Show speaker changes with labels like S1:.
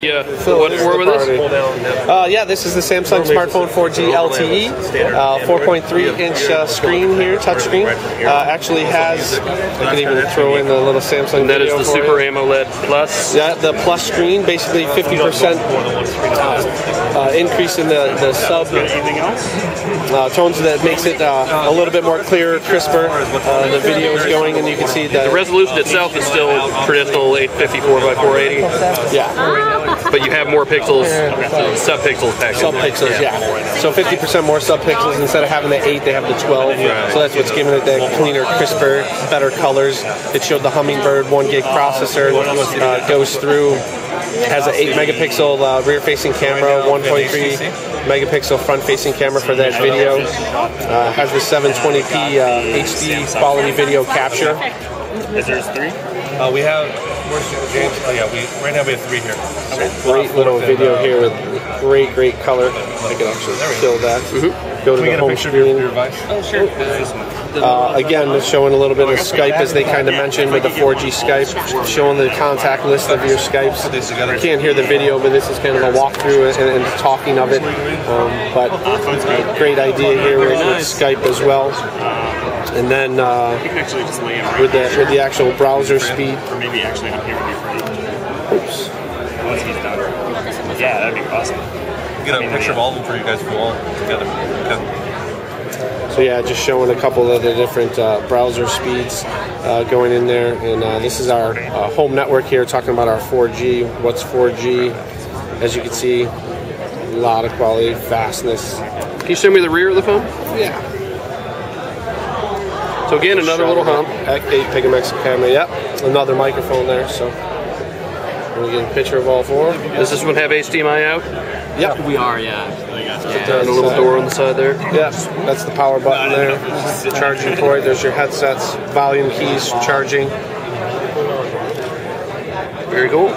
S1: Yeah, what, what were this?
S2: Uh, yeah, this is the Samsung Smartphone 4G LTE, uh, 4.3 inch uh, screen here, touchscreen. Uh, actually has, I can even throw in the little Samsung.
S1: And that is the Super
S2: you.
S1: AMOLED Plus.
S2: Yeah, the plus screen, basically 50% uh, increase in the, the sub uh, tones that makes it uh, a little bit more clear, crisper. Uh, the video is going, and you can see
S1: The
S2: the
S1: resolution itself is still traditional 854 by 480,
S2: yeah
S1: but you have more pixels, sub pixels packed.
S2: sub pixels. Yeah, so 50% more sub pixels instead of having the eight, they have the 12. So that's what's giving it the cleaner, crisper, better colors. It showed the Hummingbird one gig processor uh, goes through. Has an 8 megapixel uh, rear facing camera, 1.3 megapixel front facing camera for that video. Uh, has the 720p uh, HD quality video capture.
S3: Is there three?
S4: Uh, we have, where's James? Oh yeah, we right now we have three here.
S2: Great little video here with great, great color. I can actually show that. Go to
S4: we
S2: the
S4: get a
S2: home
S4: picture of your,
S2: screen.
S4: your device?
S3: Oh, sure. This one.
S2: Uh, again, it's showing a little bit of Skype as they kind of mentioned with the 4G Skype, showing the contact list of your Skypes. You can't hear the video, but this is kind of a walkthrough and, and talking of it. Um, but great idea here with, with Skype as well. And then uh,
S3: You can actually just lay it right
S2: with the with the actual browser speed.
S3: Or maybe actually I'm here with you for you.
S2: Oops.
S3: Once he's done. Yeah, that'd be awesome.
S4: Get a picture of all of them for you guys for all together. Okay.
S2: So yeah, just showing a couple of the different uh, browser speeds uh, going in there, and uh, this is our uh, home network here, talking about our 4G. What's 4G? As you can see, a lot of quality, fastness.
S1: Can you show me the rear of the phone?
S2: Yeah.
S1: So again, another little hump.
S2: 8 megapixel camera. Yep. Another microphone there. So. We're get a picture of all four.
S1: Does this one have HDMI out?
S2: Yep.
S5: We are, yeah.
S1: And a little door on the side there.
S2: Yep. That's the power button there. Charging port. There's your headsets, volume keys, charging.
S1: Very cool.